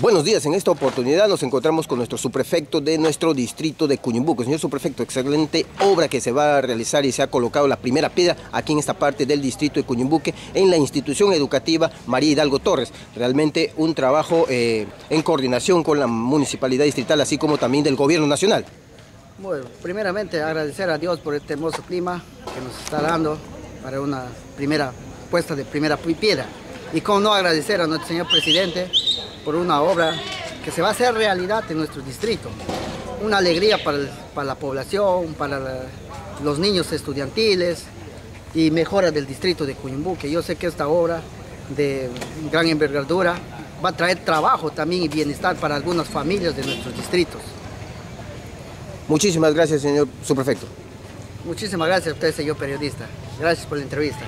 Buenos días, en esta oportunidad nos encontramos con nuestro subprefecto de nuestro distrito de Cuñumbuco. Señor subprefecto, excelente obra que se va a realizar y se ha colocado la primera piedra aquí en esta parte del distrito de Cuñumbuque en la institución educativa María Hidalgo Torres. Realmente un trabajo eh, en coordinación con la municipalidad distrital, así como también del gobierno nacional. Bueno, primeramente agradecer a Dios por este hermoso clima que nos está dando para una primera puesta de primera piedra. Y como no agradecer a nuestro señor presidente por una obra que se va a hacer realidad en nuestro distrito. Una alegría para, la población, para los niños estudiantiles y mejora del distrito de Cuyumbuque. Yo sé que esta obra de gran envergadura va a traer trabajo también y bienestar para algunas familias de nuestros distritos. Muchísimas gracias, señor subprefecto. Muchísimas gracias a usted, señor periodista. Gracias por la entrevista.